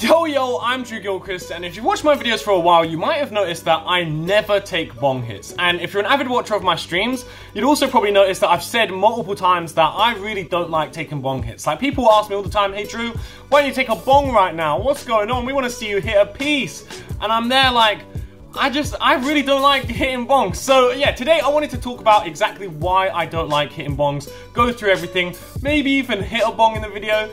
Yo, yo, I'm Drew Gilchrist, and if you've watched my videos for a while, you might have noticed that I never take bong hits. And if you're an avid watcher of my streams, you'd also probably notice that I've said multiple times that I really don't like taking bong hits. Like, people ask me all the time, hey Drew, why don't you take a bong right now? What's going on? We want to see you hit a piece. And I'm there like, I just, I really don't like hitting bongs. So yeah, today I wanted to talk about exactly why I don't like hitting bongs, go through everything, maybe even hit a bong in the video,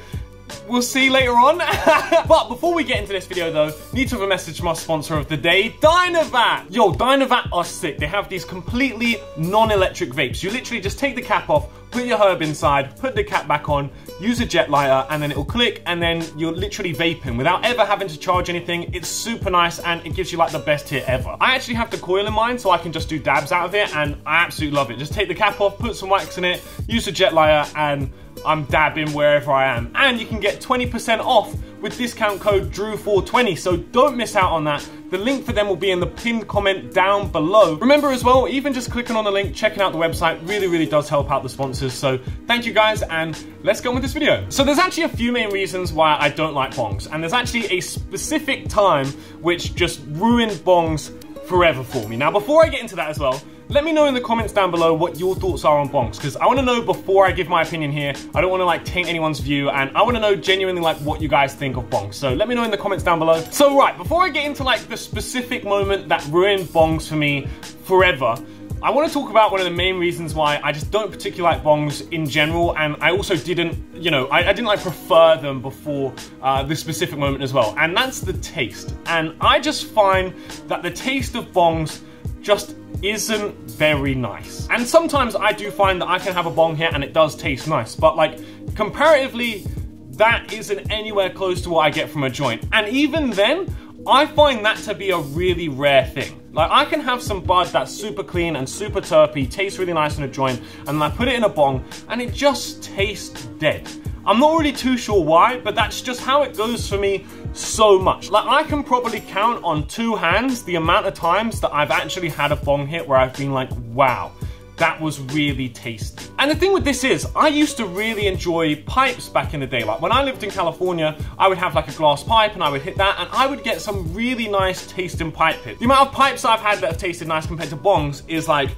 We'll see later on. but before we get into this video though, need to have a message from our sponsor of the day, DynaVap. Yo, DynaVap are sick. They have these completely non-electric vapes. You literally just take the cap off, put your herb inside, put the cap back on, use a jet lighter, and then it'll click, and then you're literally vaping without ever having to charge anything. It's super nice, and it gives you like the best hit ever. I actually have the coil in mine, so I can just do dabs out of it, and I absolutely love it. Just take the cap off, put some wax in it, use a jet lighter, and I'm dabbing wherever I am. And you can get 20% off with discount code DREW420, so don't miss out on that. The link for them will be in the pinned comment down below. Remember as well, even just clicking on the link, checking out the website really, really does help out the sponsors. So thank you guys, and let's go on with this video. So there's actually a few main reasons why I don't like bongs, and there's actually a specific time which just ruined bongs forever for me. Now, before I get into that as well, let me know in the comments down below what your thoughts are on bongs, because I want to know before I give my opinion here. I don't want to like taint anyone's view, and I want to know genuinely like what you guys think of bongs. So let me know in the comments down below. So right, before I get into like the specific moment that ruined bongs for me forever, I want to talk about one of the main reasons why I just don't particularly like bongs in general, and I also didn't, you know, I, I didn't like prefer them before uh, this specific moment as well, and that's the taste. And I just find that the taste of bongs just isn't very nice. And sometimes I do find that I can have a bong here and it does taste nice, but like comparatively, that isn't anywhere close to what I get from a joint. And even then, I find that to be a really rare thing. Like I can have some bud that's super clean and super terpy, tastes really nice in a joint, and then I put it in a bong and it just tastes dead. I'm not really too sure why, but that's just how it goes for me so much. Like I can probably count on two hands the amount of times that I've actually had a bong hit where I've been like, wow, that was really tasty. And the thing with this is, I used to really enjoy pipes back in the day. Like when I lived in California, I would have like a glass pipe and I would hit that and I would get some really nice tasting pipe hit. The amount of pipes I've had that have tasted nice compared to bongs is like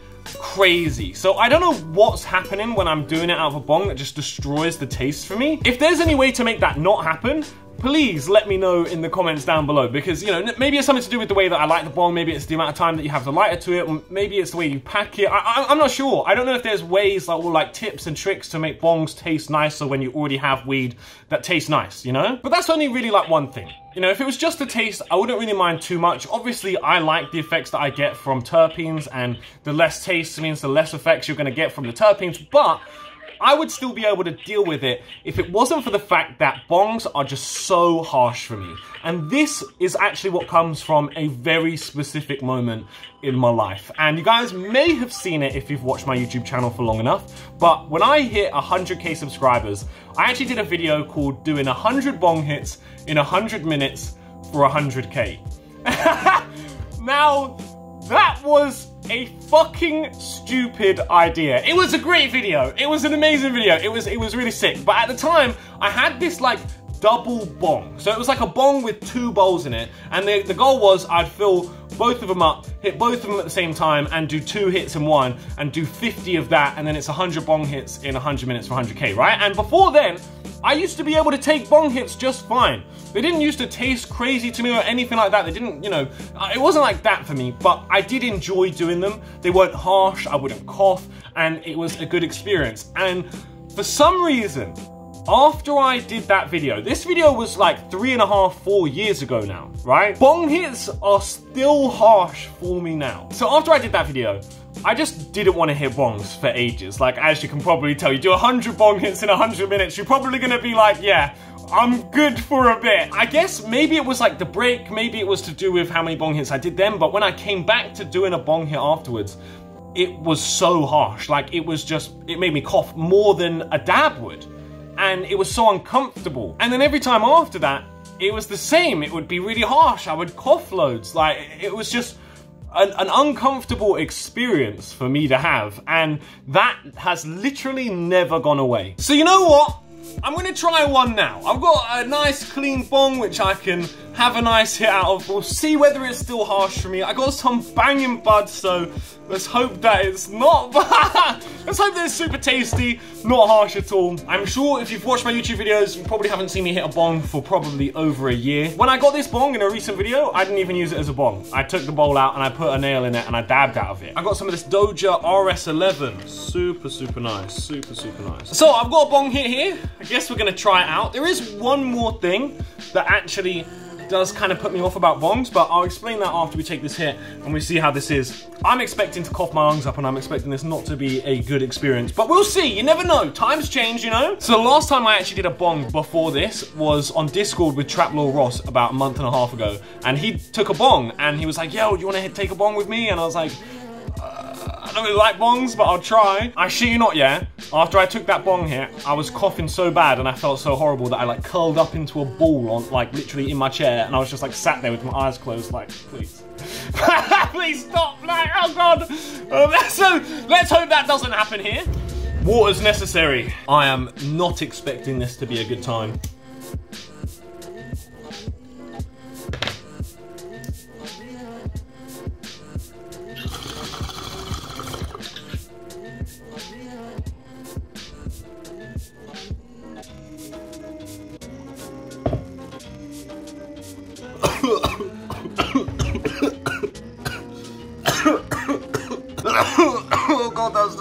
crazy. So I don't know what's happening when I'm doing it out of a bong that just destroys the taste for me. If there's any way to make that not happen, please let me know in the comments down below because you know maybe it's something to do with the way that I like the bong maybe it's the amount of time that you have the lighter to it maybe it's the way you pack it I, am not sure I don't know if there's ways like or like tips and tricks to make bongs taste nicer when you already have weed that tastes nice you know but that's only really like one thing you know if it was just the taste I wouldn't really mind too much. Obviously I like the effects that I get from terpenes and the less taste means the less effects you're going to get from the terpenes but I would still be able to deal with it if it wasn't for the fact that bongs are just so harsh for me. And this is actually what comes from a very specific moment in my life. And you guys may have seen it if you've watched my YouTube channel for long enough, but when I hit 100k subscribers, I actually did a video called doing 100 bong hits in 100 minutes for 100k. now, that was a fucking stupid idea. It was a great video. It was an amazing video. It was it was really sick. But at the time, I had this like double bong. So it was like a bong with two bowls in it. And the, the goal was I'd fill both of them up, hit both of them at the same time, and do two hits in one, and do 50 of that, and then it's 100 bong hits in 100 minutes for 100k, right? And before then, I used to be able to take bong hits just fine. They didn't used to taste crazy to me or anything like that. They didn't, you know, uh, it wasn't like that for me, but I did enjoy doing them. They weren't harsh, I wouldn't cough, and it was a good experience. And for some reason, after I did that video, this video was like three and a half, four years ago now, right? Bong hits are still harsh for me now. So after I did that video, I just didn't want to hit bongs for ages. Like, as you can probably tell, you do 100 bong hits in 100 minutes, you're probably gonna be like, yeah, I'm good for a bit. I guess maybe it was like the break, maybe it was to do with how many bong hits I did then, but when I came back to doing a bong hit afterwards, it was so harsh. Like, it was just, it made me cough more than a dab would. And it was so uncomfortable. And then every time after that, it was the same. It would be really harsh. I would cough loads. Like, it was just an, an, uncomfortable experience for me to have, and that has literally never gone away. So you know what? I'm gonna try one now. I've got a nice clean bong which I can have a nice hit out of. We'll see whether it's still harsh for me. I got some banging buds, so let's hope that it's not Let's hope that it's super tasty, not harsh at all. I'm sure if you've watched my YouTube videos, you probably haven't seen me hit a bong for probably over a year. When I got this bong in a recent video, I didn't even use it as a bong. I took the bowl out and I put a nail in it and I dabbed out of it. I got some of this Doja RS11. Super, super nice. Super, super nice. So I've got a bong hit here. I guess we're gonna try it out. There is one more thing that actually does kind of put me off about bongs, but I'll explain that after we take this hit and we see how this is. I'm expecting to cough my lungs up and I'm expecting this not to be a good experience, but we'll see. You never know. Times change, you know? So the last time I actually did a bong before this was on Discord with Traplaw Ross about a month and a half ago. And he took a bong and he was like, yo, do you want to take a bong with me? And I was like, uh, I don't really like bongs, but I'll try. I shit you not, yeah. After I took that bong hit, I was coughing so bad and I felt so horrible that I like curled up into a ball on like literally in my chair and I was just like sat there with my eyes closed like, please. please stop, like, oh god. Um, so let's hope that doesn't happen here. Water's necessary. I am not expecting this to be a good time.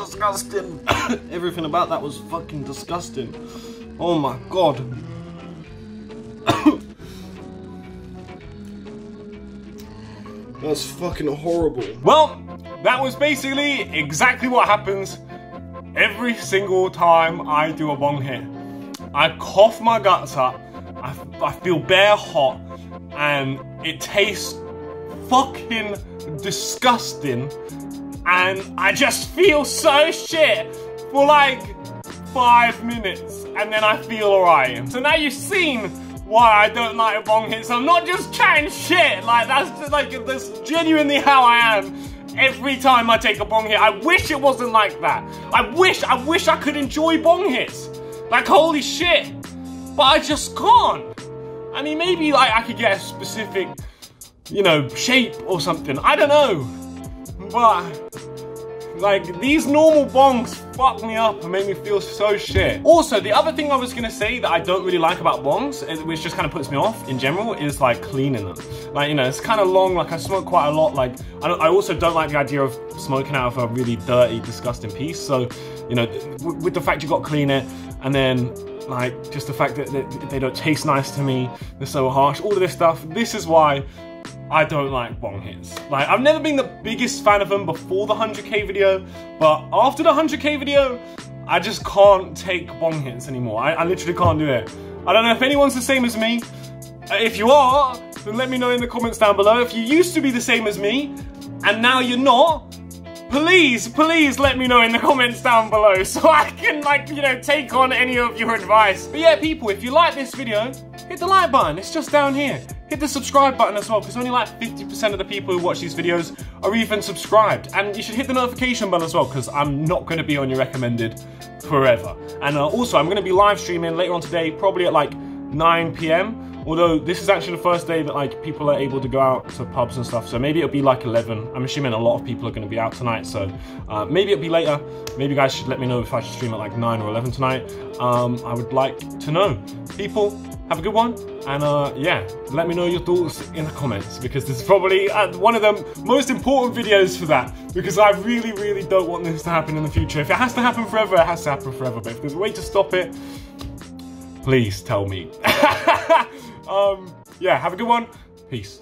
Disgusting. Everything about that was fucking disgusting. Oh my god. That's fucking horrible. Well, that was basically exactly what happens every single time I do a bong hit. I cough my guts up, I, I feel bare hot, and it tastes fucking disgusting and I just feel so shit for like five minutes and then I feel alright. So now you've seen why I don't like bong hits. I'm not just chatting shit. Like that's just, like that's genuinely how I am. Every time I take a bong hit, I wish it wasn't like that. I wish, I wish I could enjoy bong hits. Like holy shit, but I just can't. I mean, maybe like I could get a specific, you know, shape or something. I don't know, but like, these normal bongs fuck me up and make me feel so shit. Also, the other thing I was gonna say that I don't really like about bongs, which just kind of puts me off in general, is like cleaning them. Like, you know, it's kind of long, like I smoke quite a lot. Like, I, I, also don't like the idea of smoking out of a really dirty, disgusting piece. So, you know, with the fact you got to clean it, and then like just the fact that, that they don't taste nice to me, they're so harsh, all of this stuff. This is why I don't like bong hits. Like, I've never been the biggest fan of them before the 100k video, but after the 100k video, I just can't take bong hits anymore. I, I literally can't do it. I don't know if anyone's the same as me. Uh, if you are, then let me know in the comments down below. If you used to be the same as me, and now you're not, please, please let me know in the comments down below so I can, like, you know, take on any of your advice. But yeah, people, if you like this video, hit the like button. It's just down here hit the subscribe button as well because only like 50% of the people who watch these videos are even subscribed. And you should hit the notification bell as well because I'm not going to be on your recommended forever. And uh, also, I'm going to be live streaming later on today, probably at like 9 p.m. Although this is actually the first day that like people are able to go out to pubs and stuff, so maybe it'll be like 11. I'm assuming a lot of people are going to be out tonight, so uh, maybe it'll be later. Maybe you guys should let me know if I should stream at like 9 or 11 tonight. Um, I would like to know. People, have a good one. And uh, yeah, let me know your thoughts in the comments because this is probably uh, one of the most important videos for that because I really, really don't want this to happen in the future. If it has to happen forever, it has to happen forever. But if there's a way to stop it, please tell me. um, yeah, have a good one. Peace.